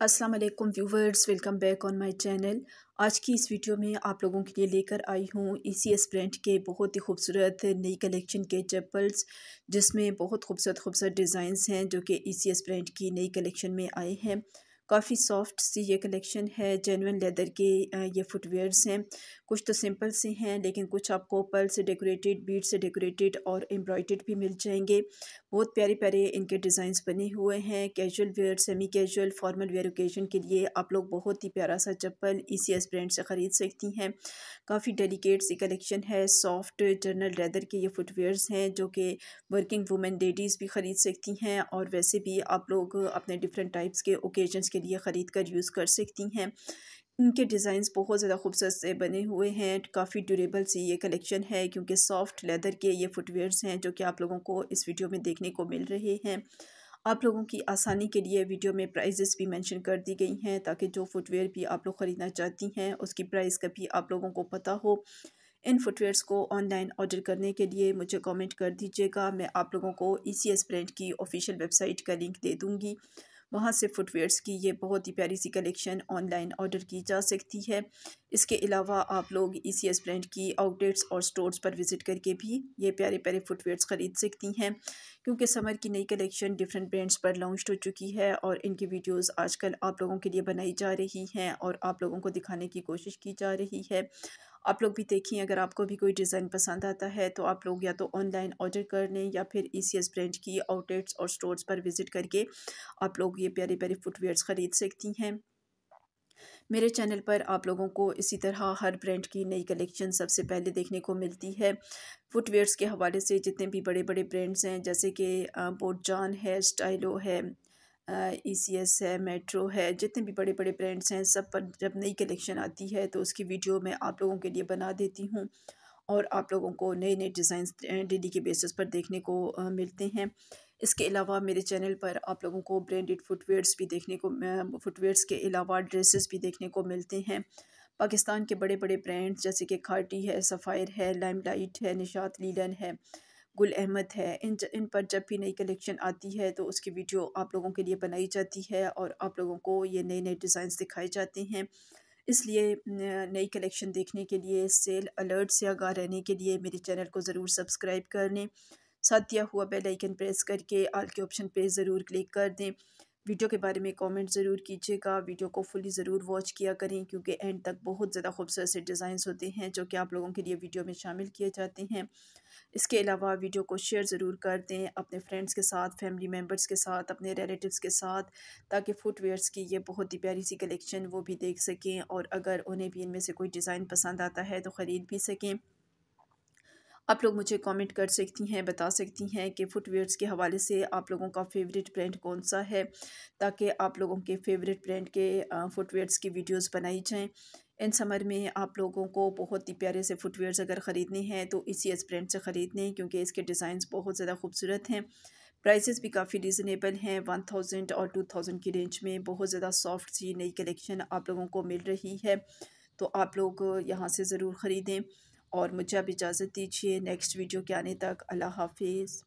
अस्सलाम वालेकुम viewers, welcome back on my channel. आज की इस वीडियो में आप लोगों के लिए लेकर आई हूँ ई सी एस ब्रांड के बहुत ही खूबसूरत नई कलेक्शन के चप्पल्स, जिसमें बहुत खूबसूरत खूबसूरत डिज़ाइंस हैं जो कि ई सी एस ब्रांड की नई कलेक्शन में आए हैं। काफ़ी सॉफ्ट सी ये कलेक्शन है जेनुअन लेदर के ये फुटवेयर्स हैं। कुछ तो सिंपल से हैं, लेकिन कुछ आपको पर्ल से डेकोरेटेड बीट से डेकोरेटेड और एम्ब्रॉयड भी मिल जाएँगे। बहुत प्यारे प्यारे इनके डिज़ाइंस बने हुए हैं। Casual wear semi casual formal wear occasion के लिए आप लोग बहुत ही प्यारा सा चप्पल ई सी एस ब्रांड से ख़रीद सकती हैं। काफ़ी डेलिकेट सी कलेक्शन है। सॉफ्ट जर्नल लेदर के ये फुटवेयर्स हैं जो कि वर्किंग वुमेन लेडीज़ भी ख़रीद सकती हैं और वैसे भी आप लोग अपने डिफरेंट टाइप्स के ओकेजन्स के लिए ख़रीद कर यूज़ कर सकती हैं। इनके डिज़ाइंस बहुत ज़्यादा खूबसूरत से बने हुए हैं, काफ़ी ड्यूरेबल सी ये कलेक्शन है क्योंकि सॉफ्ट लेदर के ये फुटवेयर्स हैं जो कि आप लोगों को इस वीडियो में देखने को मिल रहे हैं। आप लोगों की आसानी के लिए वीडियो में प्राइजेस भी मेंशन कर दी गई हैं ताकि जो फुटवेयर भी आप लोग ख़रीदना चाहती हैं, उसकी प्राइस का भी आप लोगों को पता हो। इन फुटवेयर्स को ऑनलाइन ऑर्डर करने के लिए मुझे कमेंट कर दीजिएगा, मैं आप लोगों को ई सी एस ब्रांड की ऑफिशियल वेबसाइट का लिंक दे दूँगी। वहाँ से फुटवेयर्स की ये बहुत ही प्यारी सी कलेक्शन ऑनलाइन ऑर्डर की जा सकती है। इसके अलावा आप लोग ई सी एस ब्रांड की आउटलेट्स और स्टोर्स पर विज़िट करके भी ये प्यारे प्यारे फुटवेयर्स ख़रीद सकती हैं, क्योंकि समर की नई कलेक्शन डिफरेंट ब्रांड्स पर लॉन्च हो चुकी है और इनकी वीडियोस आजकल आप लोगों के लिए बनाई जा रही हैं और आप लोगों को दिखाने की कोशिश की जा रही है। आप लोग भी देखिए, अगर आपको भी कोई डिज़ाइन पसंद आता है तो आप लोग या तो ऑनलाइन ऑर्डर कर लें या फिर ई सी एस ब्रांड की आउटलेट्स और स्टोर्स पर विज़िट करके आप लोग ये प्यारे प्यारे फुटवेयर्स ख़रीद सकती हैं। मेरे चैनल पर आप लोगों को इसी तरह हर ब्रांड की नई कलेक्शन सबसे पहले देखने को मिलती है। फुटवेयर्स के हवाले से जितने भी बड़े बड़े ब्रांड्स हैं, जैसे कि बोटजान है, स्टाइलो है ई सी एस है मेट्रो है, जितने भी बड़े बड़े ब्रांड्स हैं, सब पर जब नई कलेक्शन आती है तो उसकी वीडियो मैं आप लोगों के लिए बना देती हूँ। और आप लोगों को नए नए डिज़ाइंस डेली के बेसिस पर देखने को मिलते हैं। इसके अलावा मेरे चैनल पर आप लोगों को ब्रांडेड फुटवेयर्स भी देखने को फुटवेयर्स के अलावा ड्रेसेस भी देखने को मिलते हैं। पाकिस्तान के बड़े बड़े ब्रांड्स जैसे कि खाटी है सफ़ायर है लाइमलाइट है निशात लीलन है। गुल अहमद है। इन इन पर जब भी नई कलेक्शन आती है तो उसकी वीडियो आप लोगों के लिए बनाई जाती है और आप लोगों को ये नए नए डिज़ाइंस दिखाए जाते हैं। इसलिए नई कलेक्शन देखने के लिए, सेल अलर्ट से आगा रहने के लिए मेरे चैनल को ज़रूर सब्सक्राइब कर लें। साथ दिया हुआ बेल आइकन प्रेस करके, आल के ऑप्शन पे ज़रूर क्लिक कर दें। वीडियो के बारे में कमेंट ज़रूर कीजिएगा। वीडियो को फुली ज़रूर वॉच किया करें, क्योंकि एंड तक बहुत ज़्यादा खूबसूरत से डिज़ाइंस होते हैं, जो कि आप लोगों के लिए वीडियो में शामिल किए जाते हैं। इसके अलावा वीडियो को शेयर ज़रूर कर दें अपने फ्रेंड्स के साथ फैमिली मेंबर्स के साथ, अपने रिलेटिव्स के साथ, ताकि फुटवेयर्स की ये बहुत ही प्यारी सी कलेक्शन वो भी देख सकें, और अगर उन्हें भी इनमें से कोई डिज़ाइन पसंद आता है तो ख़रीद भी सकें। आप लोग मुझे कमेंट कर सकती हैं, बता सकती हैं कि फुटवेयर्स के हवाले से आप लोगों का फेवरेट ब्रांड कौन सा है, ताकि आप लोगों के फेवरेट ब्रांड के फुटवेयर्स की वीडियोस बनाई जाएँ। इन समर में आप लोगों को बहुत ही प्यारे से फुटवेयर्स अगर ख़रीदने हैं तो इसी एस ब्रांड से ख़रीदने क्योंकि इसके डिज़ाइंस बहुत ज़्यादा खूबसूरत हैं। प्राइसेस भी काफ़ी रीज़नेबल हैं वन थाउज़ेंड और टू थाउज़ेंड की रेंज में बहुत ज़्यादा सॉफ्ट सी नई कलेक्शन आप लोगों को मिल रही है तो आप लोग यहाँ से ज़रूर ख़रीदें। और मुझे अब इजाज़त दीजिए नेक्स्ट वीडियो के आने तक। अल्लाह हाफिज़।